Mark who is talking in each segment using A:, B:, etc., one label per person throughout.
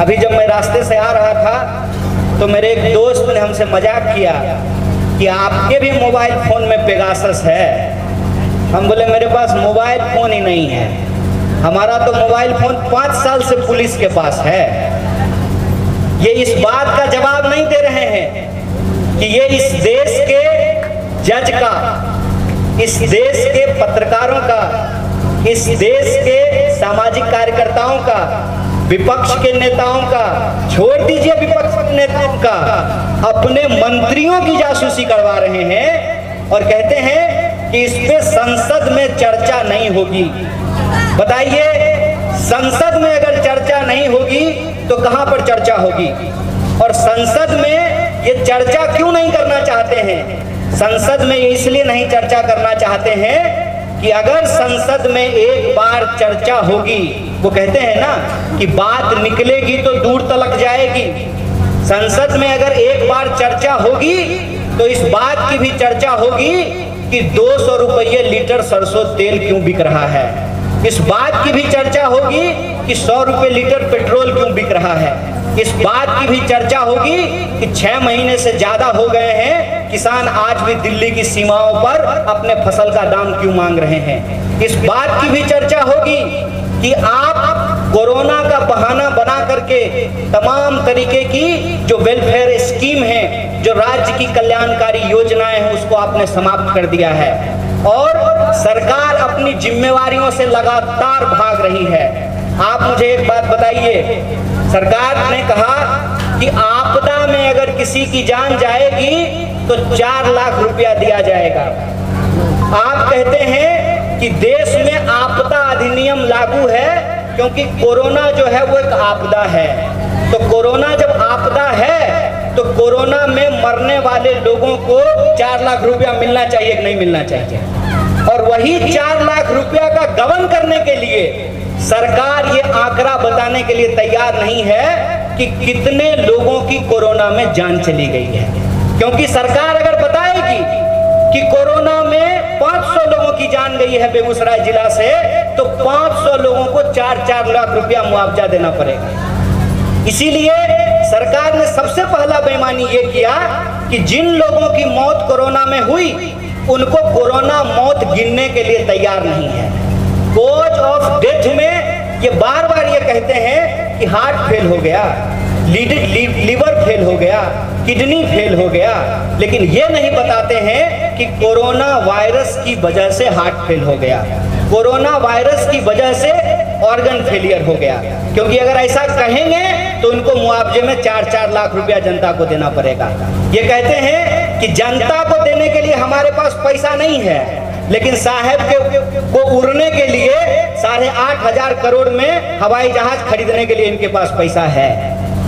A: अभी जब मैं रास्ते से आ रहा था तो मेरे एक दोस्त ने हमसे मज़ाक किया कि आपके भी मोबाइल फ़ोन में पेगासस है। हम बोले, मेरे पास मोबाइल फ़ोन ही नहीं है। हमारा तो मोबाइल फ़ोन पाँच साल से पुलिस के पास है। ये इस बात का जवाब नहीं दे रहे हैं कि ये इस देश के जज का, इस देश के पत्रकारों का, इस देश के सामाजिक कार्यकर्ताओं का विपक्ष के नेताओं का, छोड़ दीजिए विपक्ष के नेताओं का। अपने मंत्रियों की जासूसी करवा रहे हैं और कहते हैं कि इस पे संसद में चर्चा नहीं होगी। बताइए, संसद में अगर चर्चा नहीं होगी तो कहाँ पर चर्चा होगी? और संसद में ये चर्चा क्यों नहीं करना चाहते हैं? संसद में इसलिए नहीं चर्चा करना चाहते हैं कि अगर संसद में एक बार चर्चा होगी, वो कहते हैं ना कि बात निकलेगी तो दूर तलक जाएगी। संसद में अगर एक बार चर्चा होगी तो इस बात की भी चर्चा होगी कि दो सौ रुपये लीटर सरसों तेल क्यों बिक रहा है। इस बात की भी चर्चा होगी कि सौ रुपये लीटर पेट्रोल क्यों बिक रहा है। इस बात की भी चर्चा होगी कि छह महीने से ज़्यादा हो गए हैं किसान आज भी दिल्ली की सीमाओं पर अपने फ़सल का दाम क्यों मांग रहे हैं? इस बात की भी चर्चा होगी कि आप कोरोना का बहाना बना करके तमाम तरीके की जो वेलफेयर स्कीम है, जो राज्य की कल्याणकारी योजनाएँ हैं, उसको आपने समाप्त कर दिया है। और सरकार अपनी जिम्मेवारियों से लगातार भाग रही है। आप मुझे एक बात बताइए सरकार ने कहा कि आपदा में अगर किसी की जान जाएगी तो चार लाख रुपया दिया जाएगा। आप कहते हैं कि देश में आपदा अधिनियम लागू है, क्योंकि कोरोना जो है वो एक आपदा है। तो कोरोना जब आपदा है तो कोरोना में मरने वाले लोगों को चार लाख रुपया मिलना चाहिए कि नहीं मिलना चाहिए? और वही चार लाख रुपया का गबन करने के लिए सरकार ये आंकड़ा बताने के लिए तैयार नहीं है कि कितने लोगों की कोरोना में जान चली गई है। क्योंकि सरकार अगर बताएगी कि कोरोना में 500 लोगों की जान गई है बेगूसराय जिला से तो 500 लोगों को चार चार लाख रुपया मुआवजा देना पड़ेगा। इसीलिए सरकार ने सबसे पहला बेमानी ये किया कि जिन लोगों की मौत कोरोना में हुई, उनको कोरोना मौत गिनने के लिए तैयार नहीं है। कोज ऑफ़ डेथ में ये बार बार ये कहते हैं कि हार्ट फेल हो गया लीवर फेल हो गया, किडनी फेल हो गया, लेकिन ये नहीं बताते हैं कि कोरोना वायरस की वजह से हार्ट फेल हो गया। कोरोना वायरस की वजह से ऑर्गन फेलियर हो गया। क्योंकि अगर ऐसा कहेंगे तो उनको मुआवजे में चार चार लाख रुपया जनता को देना पड़ेगा। ये कहते हैं कि जनता को देने के लिए हमारे पास पैसा नहीं है। लेकिन साहेब के को उड़ने के लिए साढ़े आठ हज़ार करोड़ में हवाई जहाज़ खरीदने के लिए इनके पास पैसा है।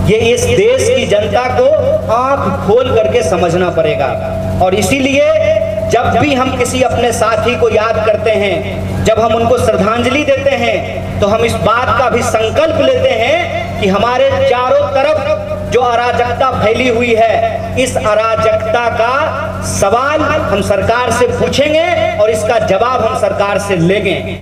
A: ये इस देश की जनता को आँख खोल करके समझना पड़ेगा। और इसीलिए जब भी हम किसी अपने साथी को याद करते हैं, जब हम उनको श्रद्धांजलि देते हैं तो हम इस बात का भी संकल्प लेते हैं कि हमारे चारों तरफ़ जो अराजकता फैली हुई है, इस अराजकता का सवाल हम सरकार से पूछेंगे और इसका जवाब हम सरकार से लेंगे।